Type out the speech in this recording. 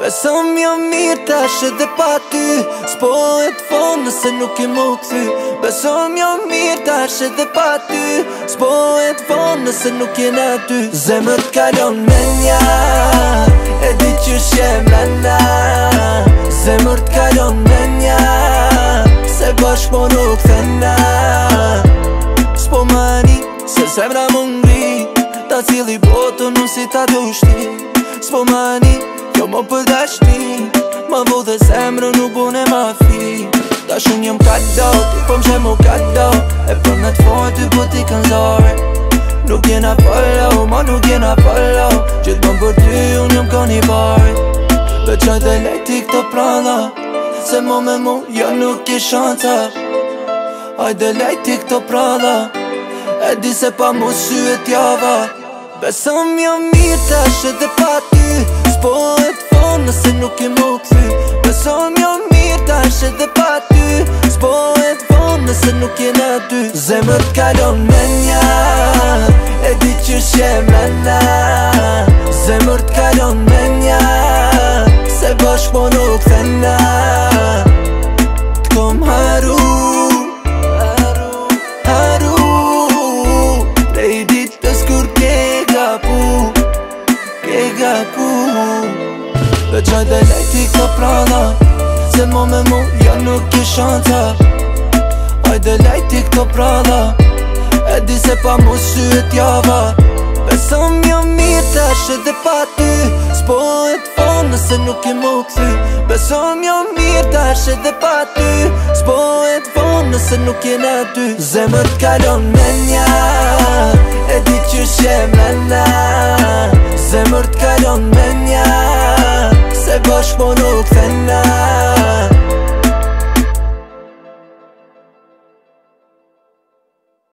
Besëm jo mirë tash edhe pa ty S'po e të nëse nuk i më këthy Besëm jo mirë tash edhe pa ty S'po e të nëse nuk i në ty Zemër t'kallon me nja E di që shje me na Zemër t'kallon me nja Se bashkë po nuk të na S'po mani Se zemra më ngri Ta cili botë nësi ta dushti S'po mani më përda përdashni Më vu dhe zemrë nuk bune ma fi Da shumë njëm kado, ti po pëm që mu kado E për në të forë ty po ti kanë zore Nuk jena follow, ma nuk jena follow Gjithë më për ty unë njëm ka një bari Beqaj dhe lejti këto prana Se më me mu ja jo nuk i shanta Ajde lejti këto prana E di se pa mu sy e tjava Besëm jo mirë tash edhe pa ty Sonë një jo mirë t'ashtë edhe pa ty S'po e t'vonë nëse nuk jenë a ty Zemër t'kallon me një E di që shemë e na Zemër t'kallon me një Se bësh po nuk fëna T'kom haru Haru E i ditë të skur t'jegapu T'jegapu qaj dhe lejti ka prana Se mo me mu ja nuk ki shanta Aj dhe lejti këto prana E di se pa mu sy e tjava Besëm jam mirë të ashe dhe pa ty S'po e të fanë nëse nuk i mu këthy Besëm jam mirë të ashe dhe pa ty S'po e të fanë nëse nuk i në ty Zemë të kalon me nja E di që shemë në nja باش بلوک